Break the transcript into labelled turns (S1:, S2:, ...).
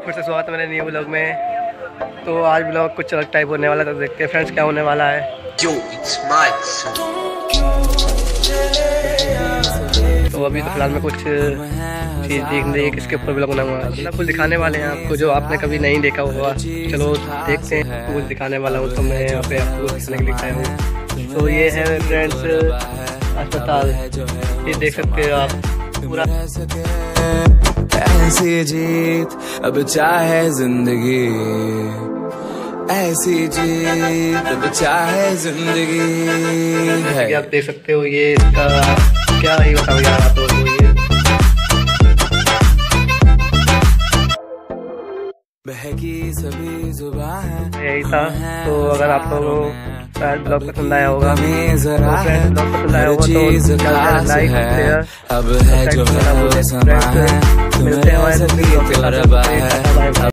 S1: स्वागत है मेरे न्यू ब्लॉग में। तो आज ब्लॉग कुछ अलग टाइप होने वाला है तो देखते हैं फ्रेंड्स क्या होने वाला है।
S2: Son.
S1: तो अभी तो फ़िलहाल मैं कुछ चीज़ देख रही है किसके ऊपर ब्लॉग बनाऊँगा मतलब कुछ दिखाने वाले हैं आपको जो आपने कभी नहीं देखा होगा। चलो देखते हैं कुछ दिखाने वाला हूँ तो मैं यहाँ पे आपको दिखाने के लिए आया हूँ। तो ये है फ्रेंड्स अस्पताल। ये देख सकते हो आप। पूरा।
S3: ऐसी जीत अब चाहे ज़िंदगी। ऐसी जीत अब चाहे ज़िंदगी।
S1: आप देख सकते हो ये इसका
S3: बहकी सभी है
S1: यही था। तो अगर आप लोगों को शायद ब्लॉग पसंद आया होगा तो ब्लॉग पसंद आया होगा तो लाइक शेयर
S3: अब है जो है वो समा है।
S1: मिलते हैं हमारे